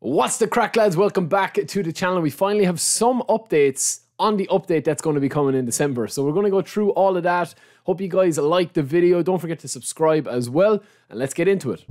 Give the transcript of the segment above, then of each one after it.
What's the crack, lads? Welcome back to the channel. We finally have some updates on the update that's going to be coming in December. So we're going to go through all of that. Hope you guys like the video. Don't forget to subscribe as well. And let's get into it.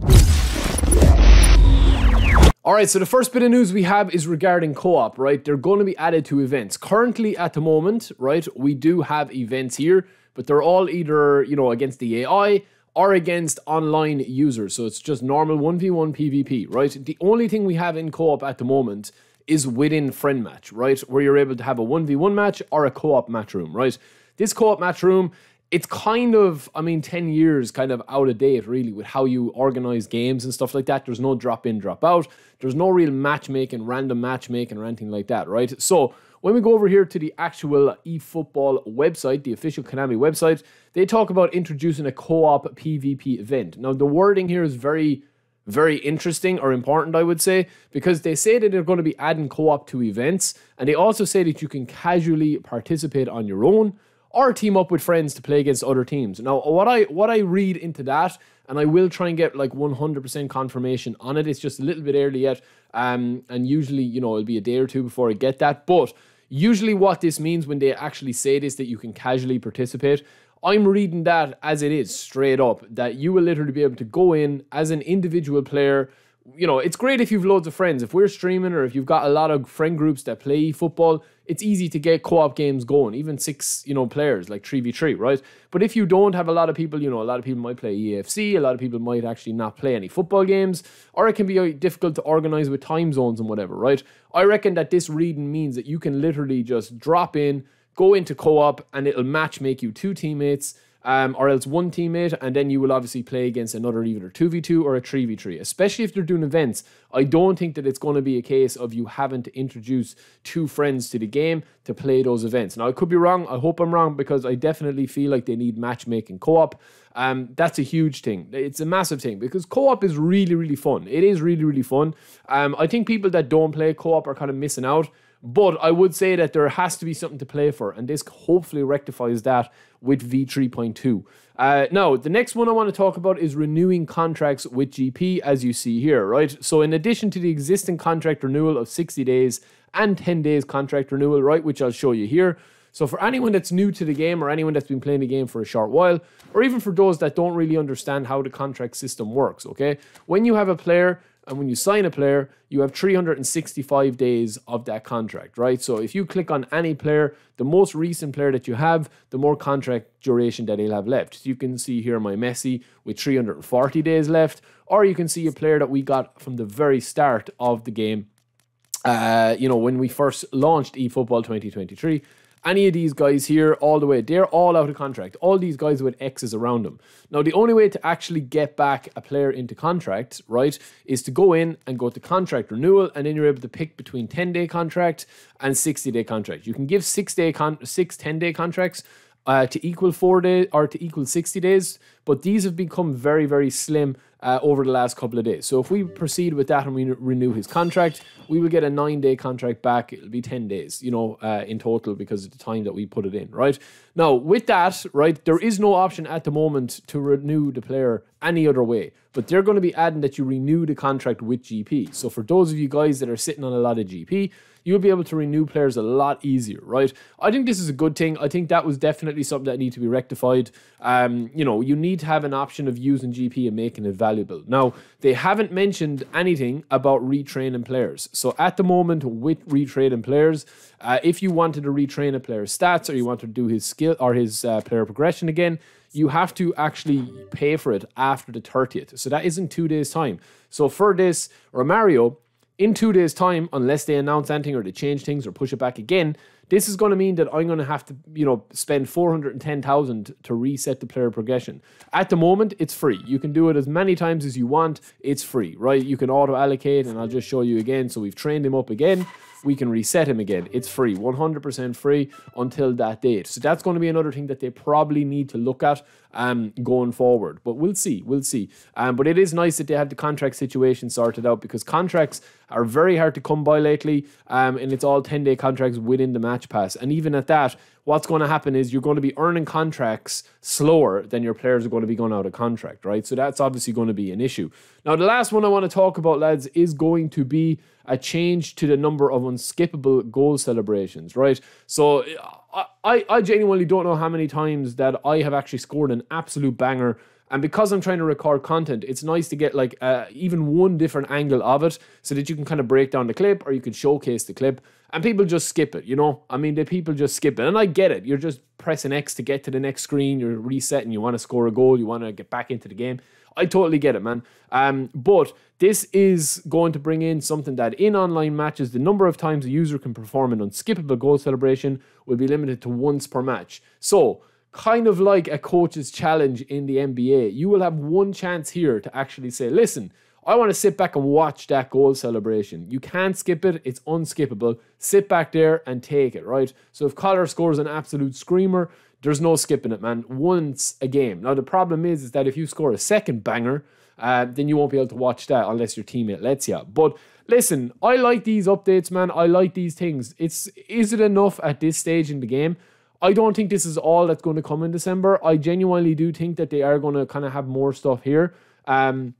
All right, so the first bit of news we have is regarding co-op, right? They're going to be added to events. Currently, at the moment, right, we do have events here, but they're all either, you know, against the AI or against online users. So it's just normal 1v1 PvP, right? The only thing we have in co-op at the moment is within friend match, right? Where you're able to have a 1v1 match or a co-op match room, right? This co-op match room, it's kind of, I mean, 10 years kind of out of date, really, with how you organize games and stuff like that. There's no drop in, drop out. There's no real matchmaking, random matchmaking or anything like that, right? So when we go over here to the actual eFootball website, the official Konami website, they talk about introducing a co-op PvP event. Now, the wording here is very, very interesting or important, I would say, because they say that they're going to be adding co-op to events, and they also say that you can casually participate on your own or team up with friends to play against other teams. Now, what I what I read into that, and I will try and get like 100% confirmation on it. It's just a little bit early yet, um, and usually, you know, it'll be a day or two before I get that. But usually, what this means when they actually say this, that you can casually participate. I'm reading that as it is, straight up, that you will literally be able to go in as an individual player you know, it's great if you've loads of friends. If we're streaming or if you've got a lot of friend groups that play football, it's easy to get co-op games going, even six, you know, players like 3v3, right? But if you don't have a lot of people, you know, a lot of people might play EFC, a lot of people might actually not play any football games, or it can be uh, difficult to organize with time zones and whatever, right? I reckon that this reading means that you can literally just drop in, go into co-op, and it'll match make you two teammates um, or else one teammate, and then you will obviously play against another either 2v2 or a 3v3. Especially if they're doing events, I don't think that it's going to be a case of you having to introduce two friends to the game to play those events. Now, I could be wrong. I hope I'm wrong because I definitely feel like they need matchmaking co op. Um, that's a huge thing. It's a massive thing because co-op is really, really fun. It is really, really fun. Um, I think people that don't play co-op are kind of missing out. But I would say that there has to be something to play for, and this hopefully rectifies that with V3.2. Uh, now, the next one I want to talk about is renewing contracts with GP, as you see here, right? So, in addition to the existing contract renewal of 60 days and 10 days contract renewal, right, which I'll show you here. So, for anyone that's new to the game or anyone that's been playing the game for a short while, or even for those that don't really understand how the contract system works, okay? When you have a player and when you sign a player, you have 365 days of that contract, right? So if you click on any player, the most recent player that you have, the more contract duration that he'll have left. So you can see here my Messi with 340 days left, or you can see a player that we got from the very start of the game. Uh, you know, when we first launched eFootball 2023, any of these guys here, all the way, they're all out of contract. All these guys with X's around them. Now, the only way to actually get back a player into contract, right, is to go in and go to contract renewal, and then you're able to pick between 10 day contract and 60 day contract. You can give six day con- six 10 day contracts uh, to equal four days or to equal 60 days, but these have become very, very slim uh, over the last couple of days. So if we proceed with that and we renew his contract, we will get a nine day contract back. It'll be 10 days, you know, uh, in total because of the time that we put it in, right? Now, with that, right, there is no option at the moment to renew the player any other way, but they're going to be adding that you renew the contract with GP. So for those of you guys that are sitting on a lot of GP, you'll be able to renew players a lot easier, right? I think this is a good thing. I think that was definitely something that needs to be rectified. Um, you know, you need have an option of using GP and making it valuable. Now, they haven't mentioned anything about retraining players. So at the moment, with retraining players, uh, if you wanted to retrain a player's stats or you want to do his skill or his uh, player progression again, you have to actually pay for it after the 30th. So that isn't two days' time. So for this, Romario, in two days' time, unless they announce anything or they change things or push it back again, this is going to mean that I'm going to have to, you know, spend 410,000 to reset the player progression. At the moment, it's free. You can do it as many times as you want. It's free, right? You can auto allocate, and I'll just show you again. So we've trained him up again we can reset him again. It's free, 100% free until that date. So that's going to be another thing that they probably need to look at um, going forward. But we'll see, we'll see. Um, but it is nice that they have the contract situation sorted out because contracts are very hard to come by lately, um, and it's all 10 day contracts within the match pass. And even at that, what's going to happen is you're going to be earning contracts slower than your players are going to be going out of contract, right? So that's obviously going to be an issue. Now, the last one I want to talk about, lads, is going to be a change to the number of unskippable goal celebrations, right? So I, I genuinely don't know how many times that I have actually scored an absolute banger and because I'm trying to record content, it's nice to get like uh, even one different angle of it so that you can kind of break down the clip or you can showcase the clip and people just skip it, you know? I mean, the people just skip it. And I get it. You're just pressing X to get to the next screen, you're resetting, you want to score a goal, you want to get back into the game. I totally get it, man. Um, but this is going to bring in something that in online matches, the number of times a user can perform an unskippable goal celebration will be limited to once per match. So, kind of like a coach's challenge in the NBA, you will have one chance here to actually say, listen, I want to sit back and watch that goal celebration. You can't skip it, it's unskippable. Sit back there and take it, right? So if Collar scores an absolute screamer, there's no skipping it, man. Once a game. Now, the problem is, is that if you score a second banger, uh, then you won't be able to watch that unless your teammate lets you. But listen, I like these updates, man. I like these things. It's is it enough at this stage in the game? I don't think this is all that's going to come in December. I genuinely do think that they are going to kind of have more stuff here. Um,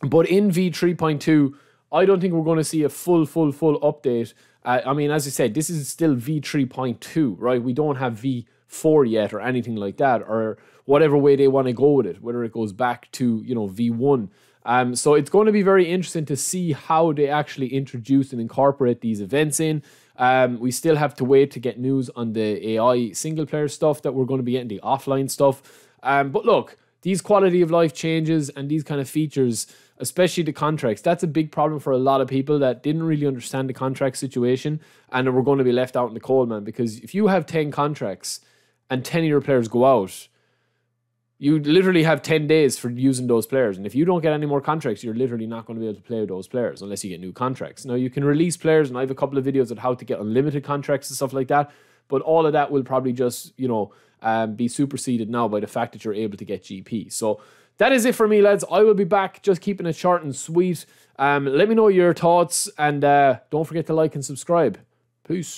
but in V3.2, I don't think we're going to see a full, full, full update. Uh, I mean, as I said, this is still V3.2, right? We don't have V4 yet or anything like that, or whatever way they want to go with it, whether it goes back to, you know, V1. Um, so it's going to be very interesting to see how they actually introduce and incorporate these events in. Um, we still have to wait to get news on the AI single player stuff that we're going to be getting, the offline stuff. Um, but look, these quality of life changes and these kind of features, especially the contracts, that's a big problem for a lot of people that didn't really understand the contract situation and we're going to be left out in the cold, man. Because if you have 10 contracts and 10 of your players go out, you literally have 10 days for using those players. And if you don't get any more contracts, you're literally not going to be able to play with those players unless you get new contracts. Now, you can release players, and I have a couple of videos on how to get unlimited contracts and stuff like that. But all of that will probably just, you know, um, be superseded now by the fact that you're able to get GP. So that is it for me, lads. I will be back just keeping it short and sweet. Um, let me know your thoughts, and uh, don't forget to like and subscribe. Peace.